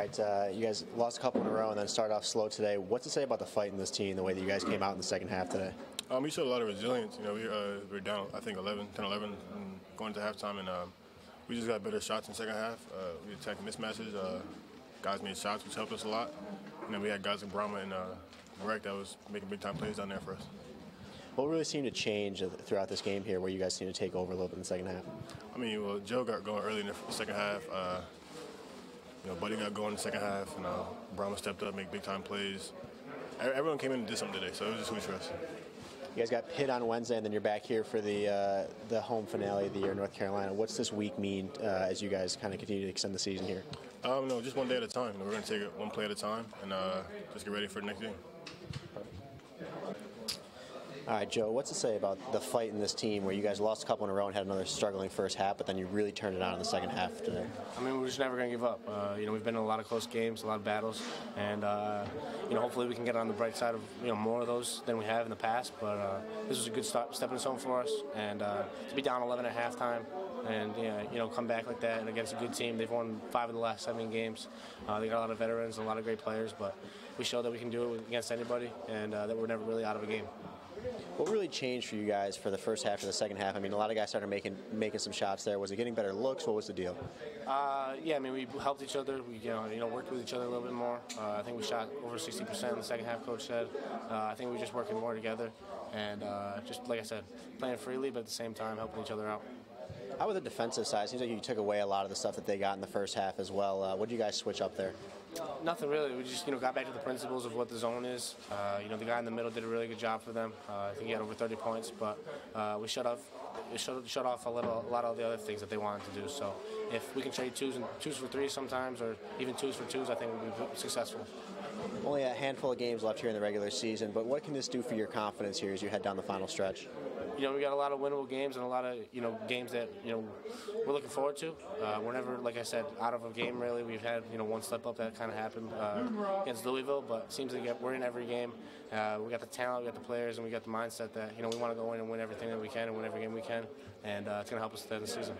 Right, uh, you guys lost a couple in a row and then started off slow today. What's to say about the fight in this team, the way that you guys came out in the second half today? Um, we showed a lot of resilience. You know, we, uh, we were down, I think, 11, 10, 11, and going into halftime, and um, we just got better shots in the second half. Uh, we attacked mismatches. Uh, guys made shots, which helped us a lot. And then we had guys like Bourama and uh, Marek that was making big time plays down there for us. What really seemed to change throughout this game here, where you guys seemed to take over a little bit in the second half? I mean, well, Joe got going early in the second half. You know, Buddy got going in the second half, and uh, Bourama stepped up, make big time plays. Everyone came in and did something today, so it was just huge for us. You guys got Pitt on Wednesday, and then you're back here for the uh, the home finale of the year, in North Carolina. What's this week mean uh, as you guys kind of continue to extend the season here? Um, no, just one day at a time. we're going to take it one play at a time and uh, just get ready for the next game. All right, Joe, what's to say about the fight in this team where you guys lost a couple in a row and had another struggling first half, but then you really turned it on in the second half today? I mean, we're just never going to give up. Uh, you know, we've been in a lot of close games, a lot of battles, and uh, you know, hopefully we can get on the bright side of you know more of those than we have in the past. But uh, this was a good start, stepping stone for us, and uh, to be down 11 at halftime and you know come back like that and against a good team. They've won five of the last seven games. Uh, they got a lot of veterans and a lot of great players, but we showed that we can do it against anybody and uh, that we're never really out of a game. What really changed for you guys for the first half and the second half? I mean, a lot of guys started making making some shots there. Was it getting better looks? What was the deal? Uh, yeah, I mean, we helped each other. We you know, you know worked with each other a little bit more. Uh, I think we shot over 60% in the second half. Coach said. Uh, I think we were just working more together and uh, just like I said, playing freely, but at the same time helping each other out. How about the defensive side? Seems like you took away a lot of the stuff that they got in the first half as well. Uh, what did you guys switch up there? Nothing really. We just you know got back to the principles of what the zone is. Uh, you know the guy in the middle did a really good job for them. Uh, I think he had over 30 points, but uh, we shut off we shut, shut off a little a lot of the other things that they wanted to do. So if we can trade twos and twos for threes sometimes, or even twos for twos, I think we'll be successful. Only a handful of games left here in the regular season, but what can this do for your confidence here as you head down the final stretch? You know, we got a lot of winnable games and a lot of you know games that you know we're looking forward to. Uh, we're never, like I said, out of a game really. We've had you know one slip up that kind of happened uh, against Louisville, but seems like we're in every game. Uh, we got the talent, we got the players, and we got the mindset that you know we want to go in and win everything that we can and win every game we can, and uh, it's going to help us in the season.